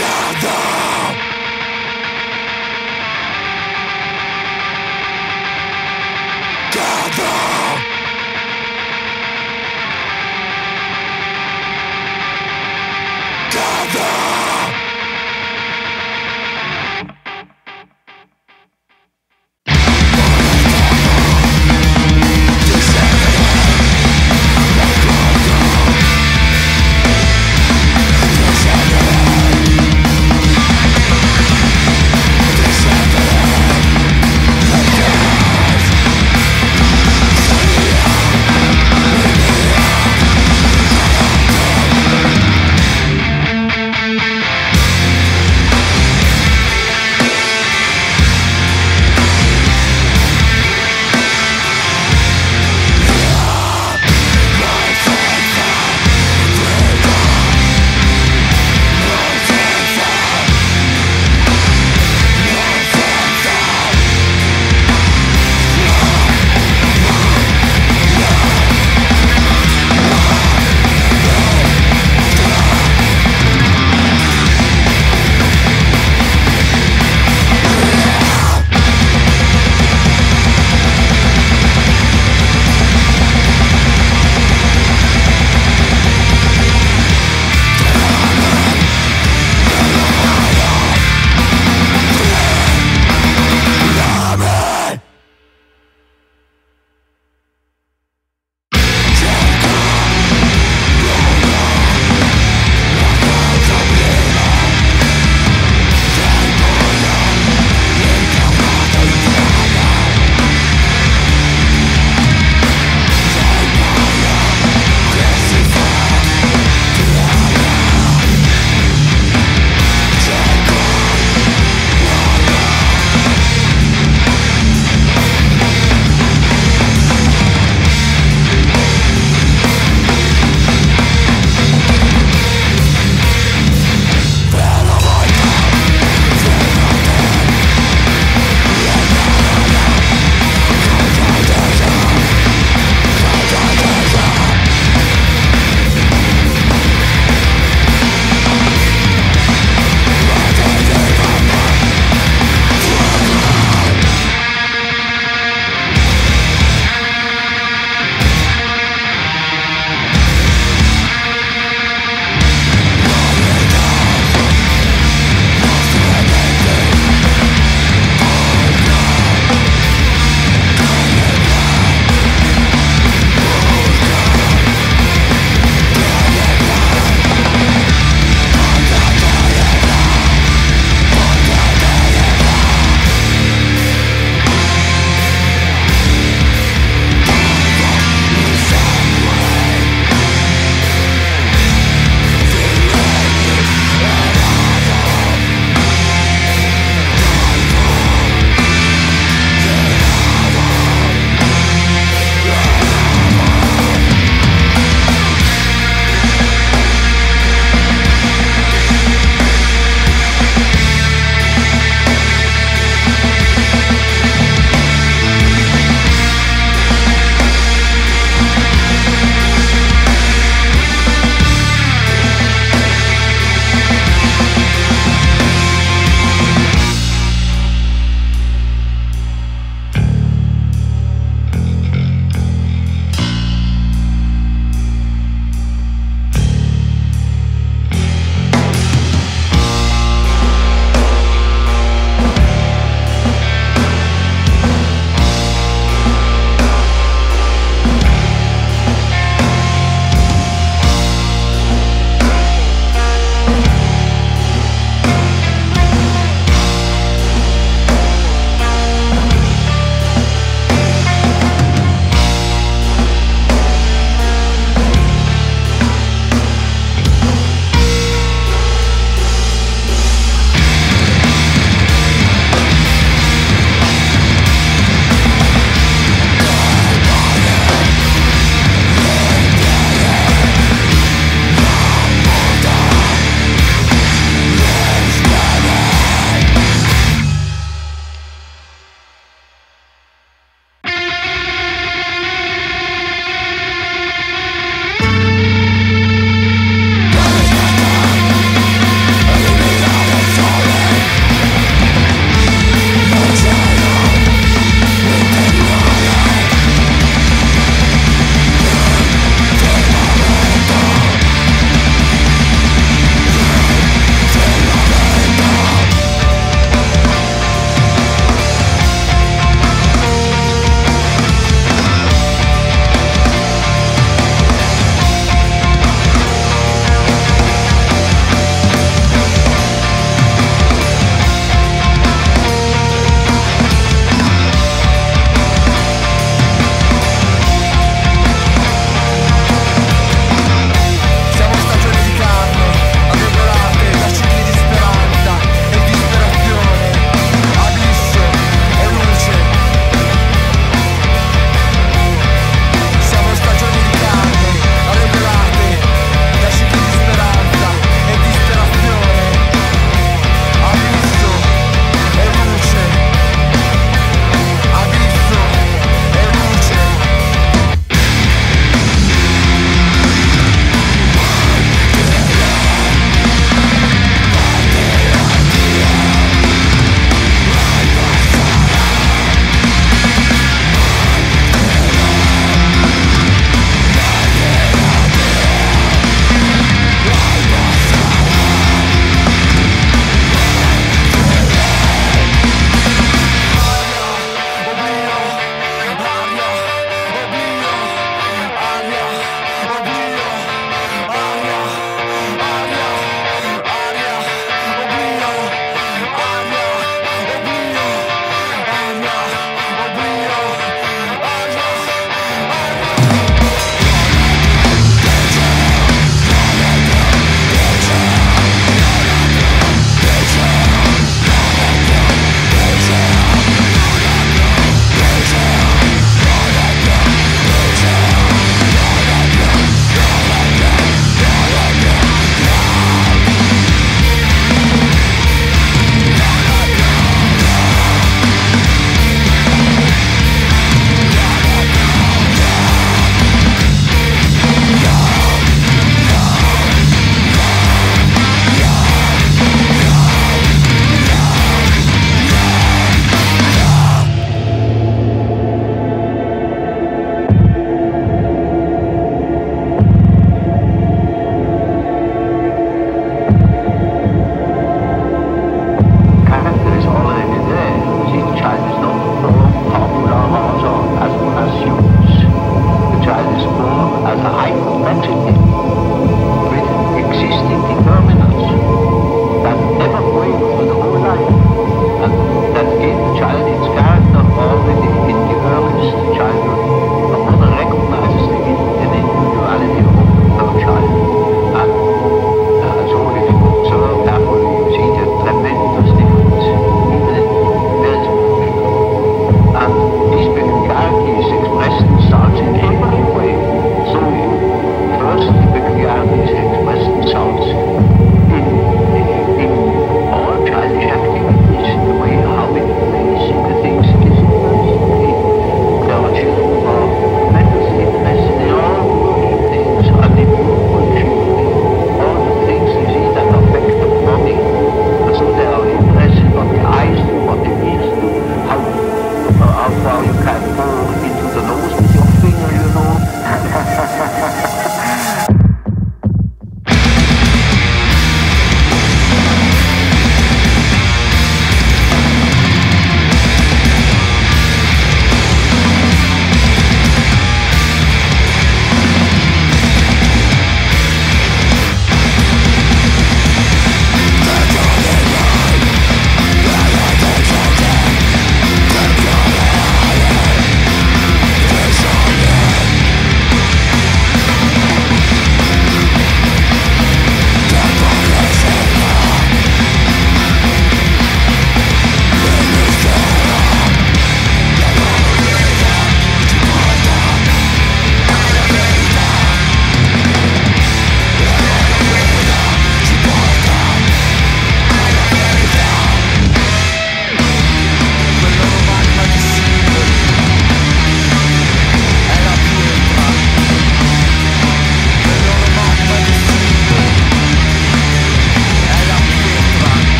Gather! Gather!